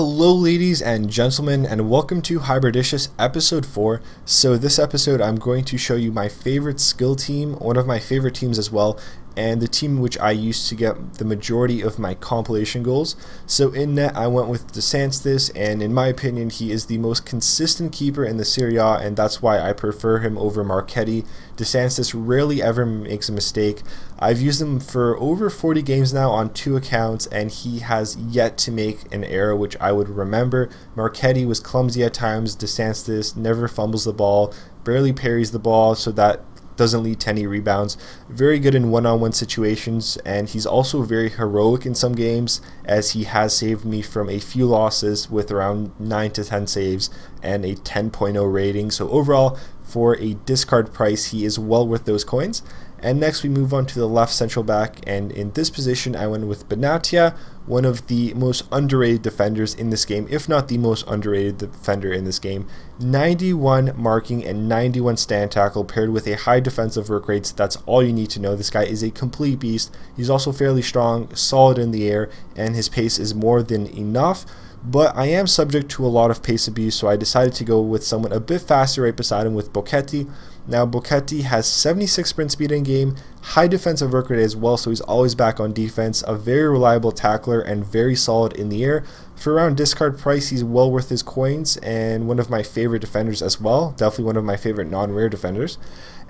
Hello ladies and gentlemen and welcome to Hybridicious episode 4. So this episode I'm going to show you my favorite skill team, one of my favorite teams as well, and the team which I used to get the majority of my compilation goals. So in net I went with De Sanctis and in my opinion he is the most consistent keeper in the Serie A and that's why I prefer him over Marchetti. De Sanctis rarely ever makes a mistake. I've used him for over 40 games now on two accounts and he has yet to make an error which I would remember. Marchetti was clumsy at times, De Sanctis never fumbles the ball, barely parries the ball so that doesn't lead to any rebounds. Very good in one-on-one situations, and he's also very heroic in some games, as he has saved me from a few losses with around 9 to 10 saves and a 10.0 rating. So overall, for a discard price, he is well worth those coins. And next we move on to the left central back and in this position I went with Benatia, one of the most underrated defenders in this game, if not the most underrated defender in this game. 91 marking and 91 stand tackle paired with a high defensive work rates. That's all you need to know. This guy is a complete beast. He's also fairly strong, solid in the air, and his pace is more than enough but I am subject to a lot of pace abuse, so I decided to go with someone a bit faster right beside him with Bocchetti. Now, Bocchetti has 76 sprint speed in game, high defensive work as well, so he's always back on defense, a very reliable tackler, and very solid in the air. For around discard price, he's well worth his coins, and one of my favorite defenders as well, definitely one of my favorite non-rare defenders.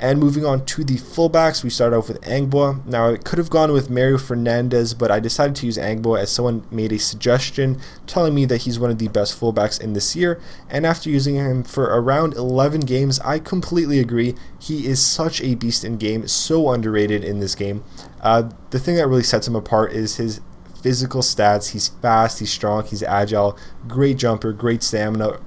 And moving on to the fullbacks, we start off with Angbwa. Now, I could have gone with Mario Fernandes, but I decided to use Angbwa as someone made a suggestion telling me that he's one of the best fullbacks in this year. And after using him for around 11 games, I completely agree. He is such a beast in game, so underrated in this game. Uh, the thing that really sets him apart is his physical stats. He's fast, he's strong, he's agile, great jumper, great stamina,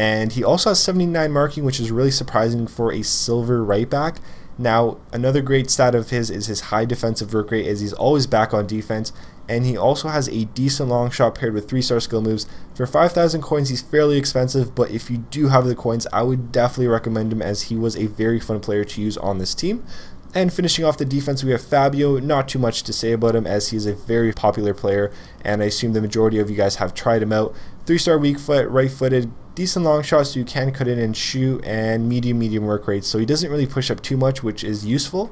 and he also has 79 marking, which is really surprising for a silver right back. Now, another great stat of his is his high defensive work rate, as he's always back on defense, and he also has a decent long shot paired with 3-star skill moves. For 5,000 coins, he's fairly expensive, but if you do have the coins, I would definitely recommend him as he was a very fun player to use on this team. And finishing off the defense, we have Fabio. Not too much to say about him as he is a very popular player, and I assume the majority of you guys have tried him out. Three star weak foot, right footed, decent long shots you can cut in and shoot, and medium medium work rates. So he doesn't really push up too much, which is useful.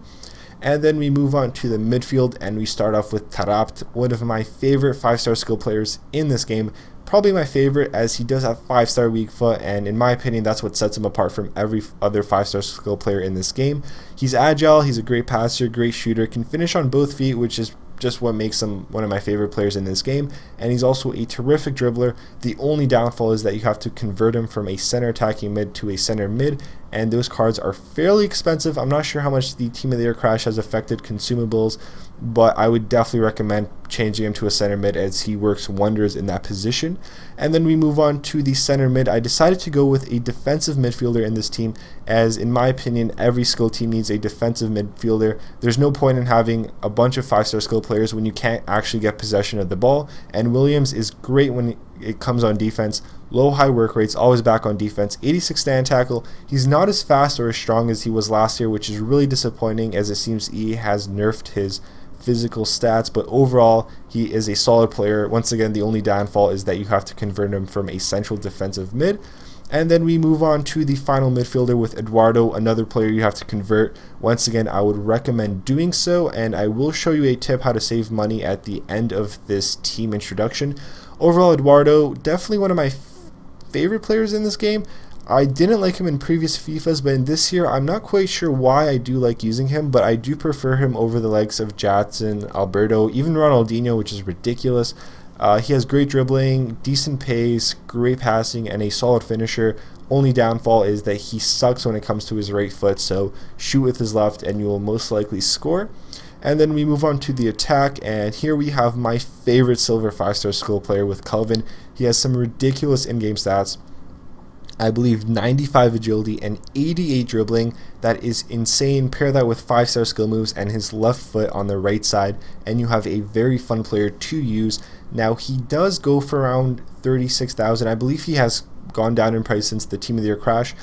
And then we move on to the midfield and we start off with Taarabt, one of my favorite 5-star skill players in this game. Probably my favorite as he does have 5-star weak foot and in my opinion that's what sets him apart from every other 5-star skill player in this game. He's agile, he's a great passer, great shooter, can finish on both feet which is just what makes him one of my favorite players in this game. And he's also a terrific dribbler. The only downfall is that you have to convert him from a center attacking mid to a center mid, and those cards are fairly expensive. I'm not sure how much the Team of the Year crash has affected consumables, but I would definitely recommend changing him to a center mid as he works wonders in that position. And then we move on to the center mid. I decided to go with a defensive midfielder in this team as in my opinion every skill team needs a defensive midfielder. There's no point in having a bunch of 5-star skill players when you can't actually get possession of the ball and Williams is great when it comes on defense. Low high work rates, always back on defense. 86 stand tackle. He's not as fast or as strong as he was last year, which is really disappointing as it seems E has nerfed his physical stats, but overall, he is a solid player. Once again, the only downfall is that you have to convert him from a central defensive mid. And then we move on to the final midfielder with Eduardo, another player you have to convert. Once again, I would recommend doing so, and I will show you a tip how to save money at the end of this team introduction. Overall, Eduardo, definitely one of my favorite players in this game. I didn't like him in previous FIFAs, but in this year, I'm not quite sure why I do like using him, but I do prefer him over the likes of Jadson, Alberto, even Ronaldinho, which is ridiculous. Uh, he has great dribbling, decent pace, great passing, and a solid finisher. Only downfall is that he sucks when it comes to his right foot, so shoot with his left and you will most likely score. And then we move on to the attack, and here we have my favorite silver 5-star skill player with Kelvin. He has some ridiculous in-game stats. I believe 95 agility and 88 dribbling. That is insane. Pair that with 5 star skill moves and his left foot on the right side, and you have a very fun player to use. Now, he does go for around 36,000. I believe he has gone down in price since the Team of the Year crash.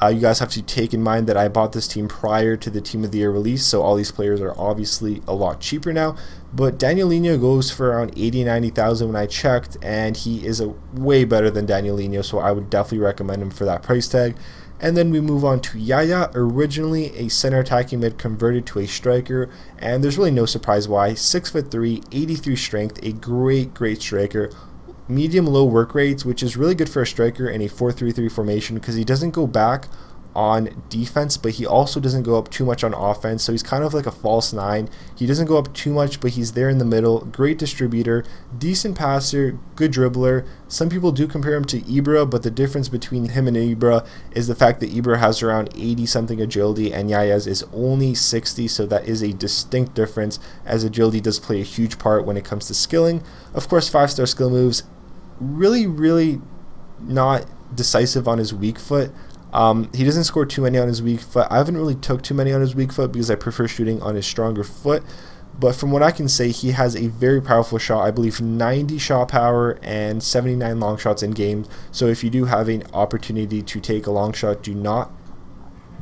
Uh, you guys have to take in mind that I bought this team prior to the Team of the Year release, so all these players are obviously a lot cheaper now. But Danielino goes for around 80 90,000 when I checked, and he is a way better than Danielino, so I would definitely recommend him for that price tag. And then we move on to Yaya, originally a center attacking mid converted to a striker, and there's really no surprise why. 6'3, 83 strength, a great, great striker. Medium low work rates, which is really good for a striker in a 4 3 3 formation because he doesn't go back on defense, but he also doesn't go up too much on offense. So he's kind of like a false nine. He doesn't go up too much, but he's there in the middle. Great distributor, decent passer, good dribbler. Some people do compare him to Ibra, but the difference between him and Ibra is the fact that Ibra has around 80 something agility and Yaya's is only 60, so that is a distinct difference as agility does play a huge part when it comes to skilling. Of course, five star skill moves, really, really not decisive on his weak foot. Um, he doesn't score too many on his weak foot. I haven't really took too many on his weak foot because I prefer shooting on his stronger foot. But from what I can say, he has a very powerful shot. I believe 90 shot power and 79 long shots in game. So if you do have an opportunity to take a long shot, do not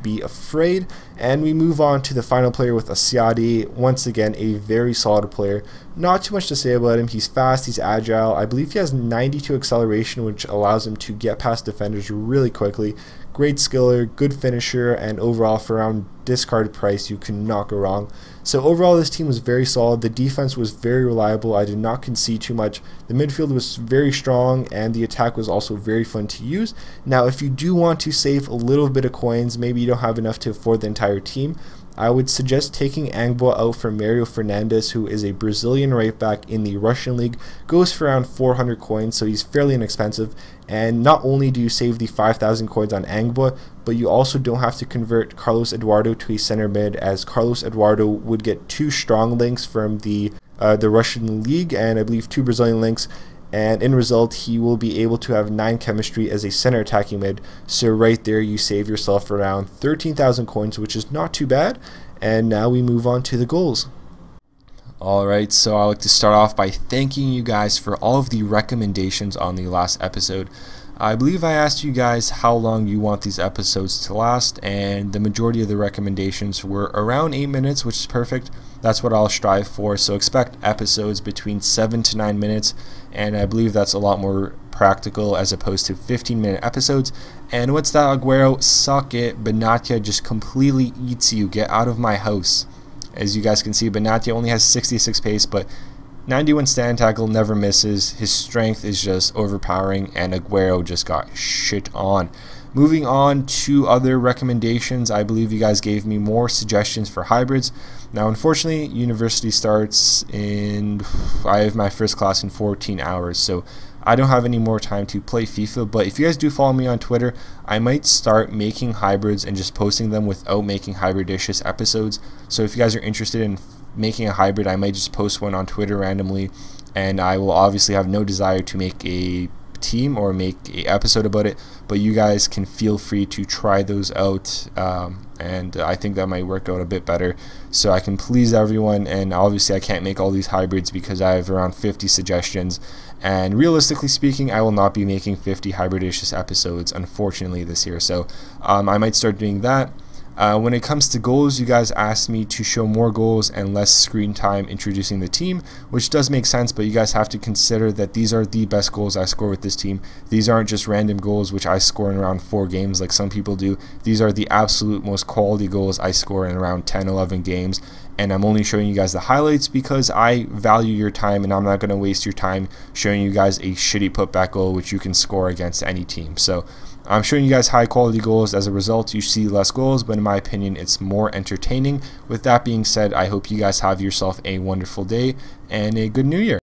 be afraid. And we move on to the final player with Assaidi. Once again, a very solid player. Not too much to say about him. He's fast, he's agile. I believe he has 92 acceleration, which allows him to get past defenders really quickly. Great skiller, good finisher, and overall for around discard price, you cannot go wrong. So overall, this team was very solid. The defense was very reliable. I did not concede too much. The midfield was very strong, and the attack was also very fun to use. Now, if you do want to save a little bit of coins, maybe you don't have enough to afford the entire team, I would suggest taking Angbwa out for Mario Fernandes, who is a Brazilian right back in the Russian league. Goes for around 400 coins, so he's fairly inexpensive. And not only do you save the 5,000 coins on Angbwa, but you also don't have to convert Carlos Eduardo to a center mid, as Carlos Eduardo would get two strong links from the uh, the Russian league, and I believe two Brazilian links and in result he will be able to have 9 chemistry as a center attacking mid. So right there you save yourself around 13,000 coins which is not too bad. And now we move on to the goals. Alright, so I would like to start off by thanking you guys for all of the recommendations on the last episode. I believe I asked you guys how long you want these episodes to last, and the majority of the recommendations were around 8 minutes, which is perfect. That's what I'll strive for, so expect episodes between 7 to 9 minutes, and I believe that's a lot more practical as opposed to 15 minute episodes. And what's that, Aguero? Suck it. Benatia just completely eats you. Get out of my house. As you guys can see, Benatia only has 66 pace, but 91 stand tackle never misses. His strength is just overpowering, and Aguero just got shit on. Moving on to other recommendations, I believe you guys gave me more suggestions for hybrids. Now, unfortunately, university starts in. I have my first class in 14 hours, so I don't have any more time to play FIFA, but if you guys do follow me on Twitter, I might start making hybrids and just posting them without making hybridicious episodes. So if you guys are interested in making a hybrid, I might just post one on Twitter randomly, and I will obviously have no desire to make a team or make a episode about it but you guys can feel free to try those out um, and I think that might work out a bit better. So I can please everyone and obviously I can't make all these hybrids because I have around 50 suggestions and realistically speaking I will not be making 50 hybridicious episodes unfortunately this year. So um, I might start doing that uh, when it comes to goals, you guys asked me to show more goals and less screen time introducing the team, which does make sense, but you guys have to consider that these are the best goals I score with this team. These aren't just random goals which I score in around four games like some people do. These are the absolute most quality goals I score in around 10 11 games. And I'm only showing you guys the highlights because I value your time and I'm not going to waste your time showing you guys a shitty putback goal which you can score against any team. So, I'm showing you guys high quality goals. As a result, you see less goals, but in my opinion, it's more entertaining. With that being said, I hope you guys have yourself a wonderful day and a good new year.